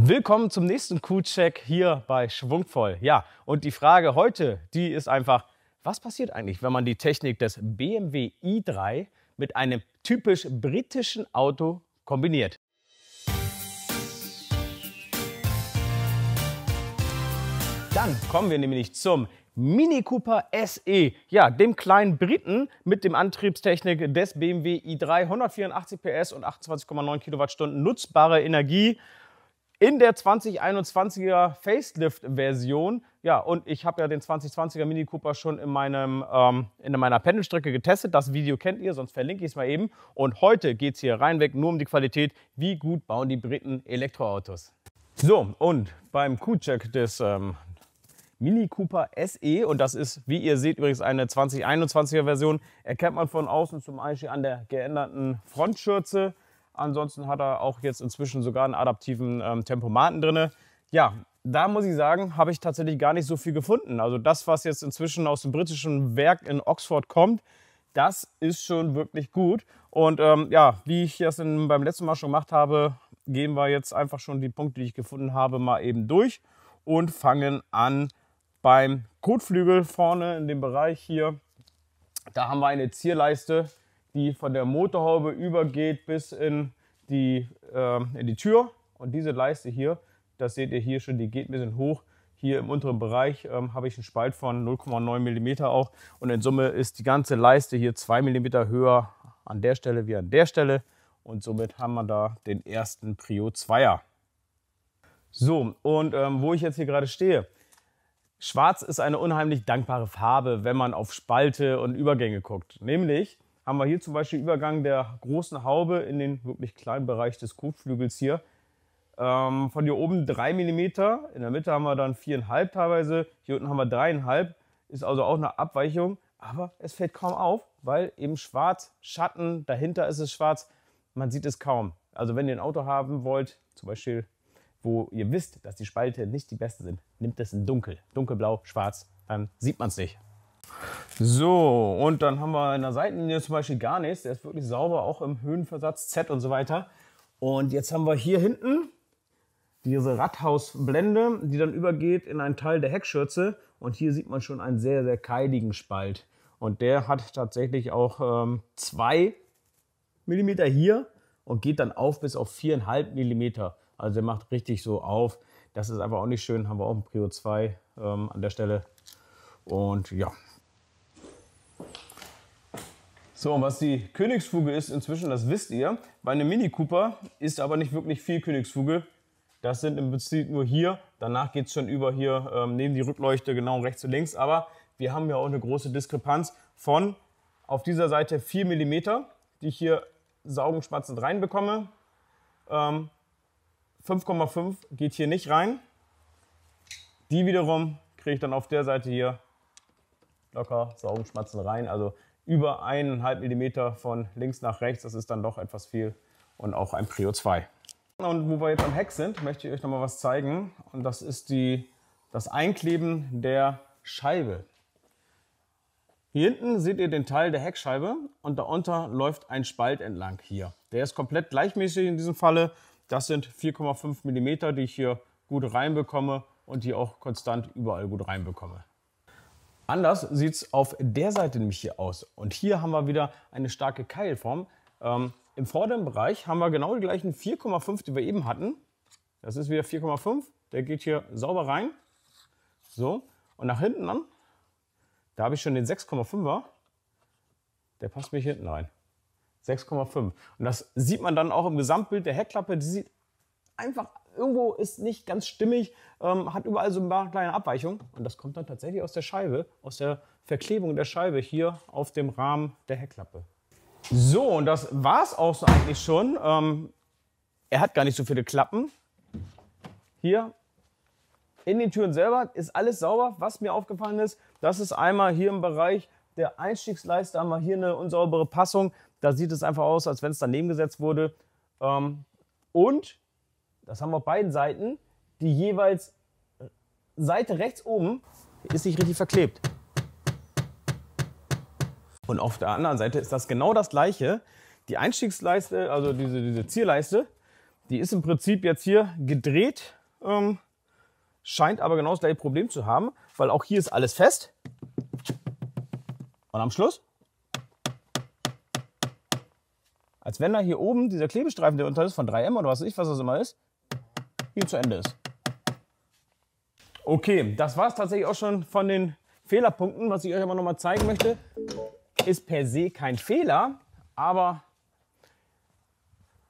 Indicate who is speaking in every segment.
Speaker 1: Willkommen zum nächsten Q-Check hier bei Schwungvoll. Ja, und die Frage heute, die ist einfach, was passiert eigentlich, wenn man die Technik des BMW i3 mit einem typisch britischen Auto kombiniert? Dann kommen wir nämlich zum Mini Cooper SE, ja, dem kleinen Briten mit dem Antriebstechnik des BMW i3, 184 PS und 28,9 Kilowattstunden nutzbare Energie in der 2021er Facelift-Version. Ja, und ich habe ja den 2020er Mini Cooper schon in, meinem, ähm, in meiner Pendelstrecke getestet. Das Video kennt ihr, sonst verlinke ich es mal eben. Und heute geht es hier reinweg nur um die Qualität. Wie gut bauen die Briten Elektroautos? So, und beim Q-Check des ähm, Mini Cooper SE und das ist, wie ihr seht, übrigens eine 2021er Version. Erkennt man von außen zum Beispiel an der geänderten Frontschürze. Ansonsten hat er auch jetzt inzwischen sogar einen adaptiven ähm, Tempomaten drin. Ja, da muss ich sagen, habe ich tatsächlich gar nicht so viel gefunden. Also das, was jetzt inzwischen aus dem britischen Werk in Oxford kommt, das ist schon wirklich gut. Und ähm, ja, wie ich das in, beim letzten Mal schon gemacht habe, gehen wir jetzt einfach schon die Punkte, die ich gefunden habe, mal eben durch und fangen an beim Kotflügel vorne in dem Bereich hier, da haben wir eine Zierleiste, die von der Motorhaube übergeht bis in die, äh, in die Tür. Und diese Leiste hier, das seht ihr hier schon, die geht ein bisschen hoch. Hier im unteren Bereich ähm, habe ich einen Spalt von 0,9 mm auch. Und in Summe ist die ganze Leiste hier 2 mm höher an der Stelle wie an der Stelle. Und somit haben wir da den ersten Prio 2er. So, und ähm, wo ich jetzt hier gerade stehe, Schwarz ist eine unheimlich dankbare Farbe, wenn man auf Spalte und Übergänge guckt. Nämlich haben wir hier zum Beispiel Übergang der großen Haube in den wirklich kleinen Bereich des Kotflügels hier. Ähm, von hier oben 3 mm, in der Mitte haben wir dann 4,5 teilweise, hier unten haben wir 3,5, ist also auch eine Abweichung, aber es fällt kaum auf, weil eben schwarz, Schatten, dahinter ist es schwarz, man sieht es kaum. Also wenn ihr ein Auto haben wollt, zum Beispiel wo ihr wisst, dass die Spalte nicht die beste sind, nimmt es in dunkel, dunkelblau, schwarz, dann sieht man es nicht. So, und dann haben wir in der Seitenlinie zum Beispiel gar nichts. Der ist wirklich sauber, auch im Höhenversatz, Z und so weiter. Und jetzt haben wir hier hinten diese Radhausblende, die dann übergeht in einen Teil der Heckschürze. Und hier sieht man schon einen sehr, sehr keidigen Spalt. Und der hat tatsächlich auch ähm, zwei Millimeter hier und geht dann auf bis auf viereinhalb Millimeter. Also der macht richtig so auf. Das ist einfach auch nicht schön. Haben wir auch ein Prio 2 ähm, an der Stelle. Und ja. So, und was die Königsfuge ist inzwischen, das wisst ihr. Bei einem Mini Cooper ist aber nicht wirklich viel Königsfuge. Das sind im Prinzip nur hier. Danach geht es schon über hier ähm, neben die Rückleuchte, genau rechts und links. Aber wir haben ja auch eine große Diskrepanz von auf dieser Seite 4 mm, die ich hier saugenschmatzend reinbekomme. Ähm, 5,5 geht hier nicht rein. Die wiederum kriege ich dann auf der Seite hier locker Saugenschmatzen rein. Also über 1,5 mm von links nach rechts. Das ist dann doch etwas viel und auch ein Prio 2. Und wo wir jetzt am Heck sind, möchte ich euch noch mal was zeigen. Und das ist die, das Einkleben der Scheibe. Hier hinten seht ihr den Teil der Heckscheibe und darunter läuft ein Spalt entlang hier. Der ist komplett gleichmäßig in diesem Falle. Das sind 4,5 mm, die ich hier gut reinbekomme und die auch konstant überall gut reinbekomme. Anders sieht es auf der Seite nämlich hier aus. Und hier haben wir wieder eine starke Keilform. Ähm, Im vorderen Bereich haben wir genau die gleichen 4,5, die wir eben hatten. Das ist wieder 4,5. Der geht hier sauber rein. So. Und nach hinten dann, da habe ich schon den 6,5er. Der passt mich hinten rein. 6,5. Und das sieht man dann auch im Gesamtbild der Heckklappe. Die sieht einfach, irgendwo ist nicht ganz stimmig, ähm, hat überall so ein paar kleine Abweichungen. Und das kommt dann tatsächlich aus der Scheibe, aus der Verklebung der Scheibe hier auf dem Rahmen der Heckklappe. So, und das war es auch so eigentlich schon. Ähm, er hat gar nicht so viele Klappen. Hier in den Türen selber ist alles sauber. Was mir aufgefallen ist, das ist einmal hier im Bereich der Einstiegsleiste haben wir hier eine unsaubere Passung. Da sieht es einfach aus, als wenn es daneben gesetzt wurde. Ähm, und, das haben wir auf beiden Seiten, die jeweils Seite rechts oben ist nicht richtig verklebt. Und auf der anderen Seite ist das genau das gleiche. Die Einstiegsleiste, also diese, diese Zierleiste, Die ist im Prinzip jetzt hier gedreht, ähm, scheint aber genau das gleiche Problem zu haben, weil auch hier ist alles fest. Und am Schluss, als wenn da hier oben dieser Klebestreifen, der unter ist, von 3M oder was weiß ich, was das immer ist, hier zu Ende ist. Okay, das war es tatsächlich auch schon von den Fehlerpunkten. Was ich euch aber noch mal zeigen möchte, ist per se kein Fehler, aber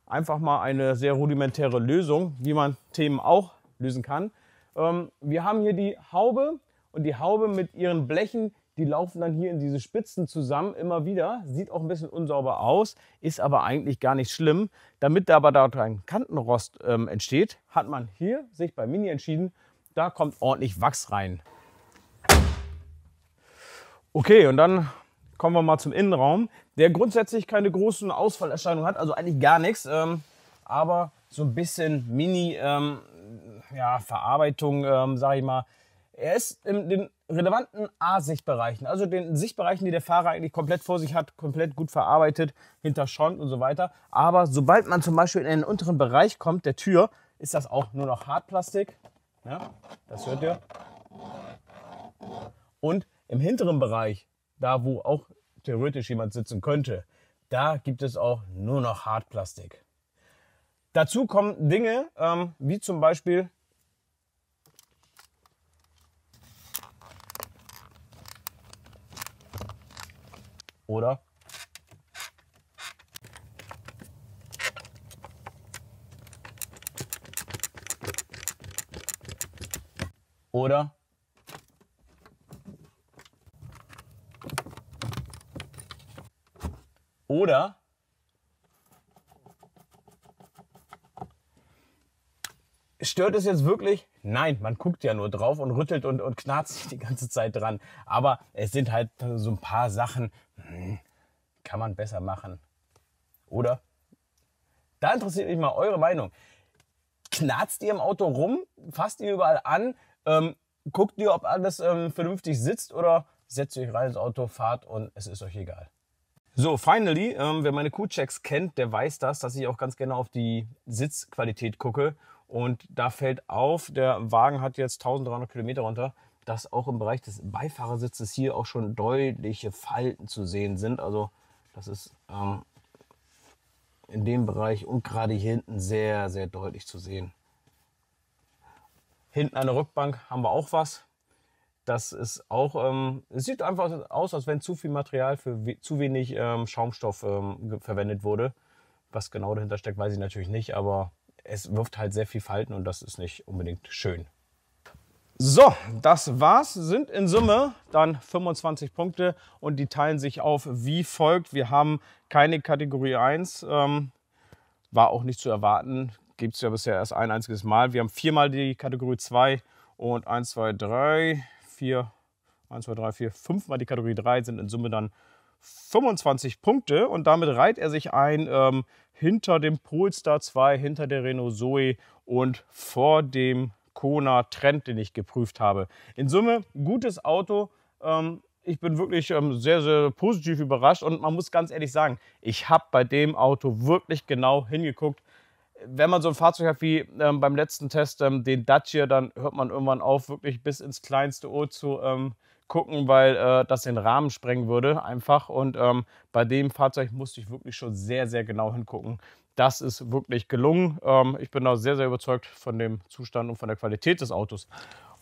Speaker 1: einfach mal eine sehr rudimentäre Lösung, wie man Themen auch lösen kann. Ähm, wir haben hier die Haube und die Haube mit ihren Blechen, die laufen dann hier in diese Spitzen zusammen immer wieder. Sieht auch ein bisschen unsauber aus, ist aber eigentlich gar nicht schlimm. Damit aber dort ein Kantenrost ähm, entsteht, hat man hier sich bei Mini entschieden, da kommt ordentlich Wachs rein. Okay, und dann kommen wir mal zum Innenraum, der grundsätzlich keine großen Ausfallerscheinungen hat, also eigentlich gar nichts, ähm, aber so ein bisschen Mini ähm, ja, ähm, sage ich mal. Er ist in den relevanten A-Sichtbereichen, also den Sichtbereichen, die der Fahrer eigentlich komplett vor sich hat, komplett gut verarbeitet, hinter Schont und so weiter. Aber sobald man zum Beispiel in den unteren Bereich kommt, der Tür, ist das auch nur noch Hartplastik. Ja, das hört ihr. Und im hinteren Bereich da wo auch theoretisch jemand sitzen könnte, da gibt es auch nur noch Hartplastik. Dazu kommen Dinge ähm, wie zum Beispiel oder oder Oder stört es jetzt wirklich? Nein, man guckt ja nur drauf und rüttelt und, und knarzt sich die ganze Zeit dran. Aber es sind halt so ein paar Sachen, hm, kann man besser machen. Oder? Da interessiert mich mal eure Meinung. Knarzt ihr im Auto rum? Fasst ihr überall an? Ähm, guckt ihr, ob alles ähm, vernünftig sitzt? Oder setzt ihr euch rein ins Auto, fahrt und es ist euch egal? So, finally, ähm, wer meine Q-Checks kennt, der weiß das, dass ich auch ganz gerne auf die Sitzqualität gucke. Und da fällt auf, der Wagen hat jetzt 1300 Kilometer runter, dass auch im Bereich des Beifahrersitzes hier auch schon deutliche Falten zu sehen sind. Also das ist ähm, in dem Bereich und gerade hier hinten sehr, sehr deutlich zu sehen. Hinten an der Rückbank haben wir auch was. Das ist auch, ähm, es sieht einfach aus, als wenn zu viel Material für we zu wenig ähm, Schaumstoff ähm, verwendet wurde. Was genau dahinter steckt, weiß ich natürlich nicht, aber es wirft halt sehr viel Falten und das ist nicht unbedingt schön. So, das war's. Sind in Summe dann 25 Punkte und die teilen sich auf wie folgt. Wir haben keine Kategorie 1, ähm, war auch nicht zu erwarten. Gibt es ja bisher erst ein einziges Mal. Wir haben viermal die Kategorie 2 und 1, 2, 3, 4, 1, 2, 3, 4, 5 mal die Kategorie 3 sind in Summe dann 25 Punkte und damit reiht er sich ein ähm, hinter dem Polestar 2, hinter der Renault Zoe und vor dem Kona Trend, den ich geprüft habe. In Summe gutes Auto. Ähm, ich bin wirklich ähm, sehr, sehr positiv überrascht und man muss ganz ehrlich sagen, ich habe bei dem Auto wirklich genau hingeguckt, wenn man so ein Fahrzeug hat wie ähm, beim letzten Test, ähm, den Dacia, dann hört man irgendwann auf, wirklich bis ins kleinste Ohr zu ähm, gucken, weil äh, das den Rahmen sprengen würde einfach. Und ähm, bei dem Fahrzeug musste ich wirklich schon sehr, sehr genau hingucken. Das ist wirklich gelungen. Ähm, ich bin da sehr, sehr überzeugt von dem Zustand und von der Qualität des Autos.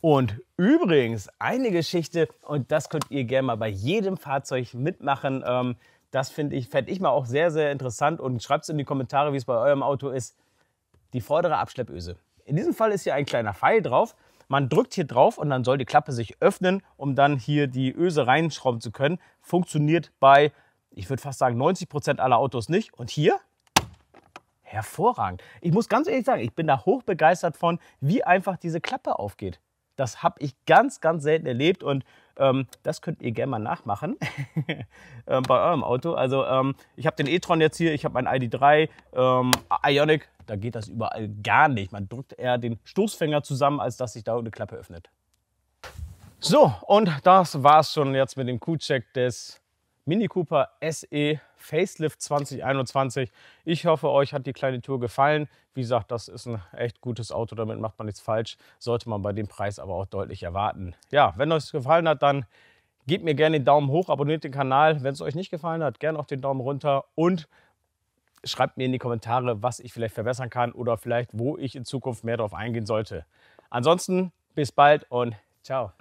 Speaker 1: Und übrigens, eine Geschichte, und das könnt ihr gerne mal bei jedem Fahrzeug mitmachen. Ähm, das finde ich, fände ich mal auch sehr, sehr interessant. Und schreibt es in die Kommentare, wie es bei eurem Auto ist die vordere Abschleppöse. In diesem Fall ist hier ein kleiner Pfeil drauf. Man drückt hier drauf und dann soll die Klappe sich öffnen, um dann hier die Öse reinschrauben zu können. Funktioniert bei, ich würde fast sagen, 90 Prozent aller Autos nicht. Und hier hervorragend. Ich muss ganz ehrlich sagen, ich bin da hoch begeistert von, wie einfach diese Klappe aufgeht. Das habe ich ganz, ganz selten erlebt und ähm, das könnt ihr gerne mal nachmachen ähm, bei eurem Auto. Also ähm, ich habe den e-tron jetzt hier, ich habe mein ID3, ähm, Ionic, da geht das überall gar nicht. Man drückt eher den Stoßfänger zusammen, als dass sich da eine Klappe öffnet. So, und das war es schon jetzt mit dem Q-Check des Mini Cooper SE Facelift 2021. Ich hoffe, euch hat die kleine Tour gefallen. Wie gesagt, das ist ein echt gutes Auto, damit macht man nichts falsch. Sollte man bei dem Preis aber auch deutlich erwarten. Ja, wenn euch gefallen hat, dann gebt mir gerne den Daumen hoch, abonniert den Kanal. Wenn es euch nicht gefallen hat, gerne auch den Daumen runter und schreibt mir in die Kommentare, was ich vielleicht verbessern kann oder vielleicht, wo ich in Zukunft mehr darauf eingehen sollte. Ansonsten bis bald und ciao.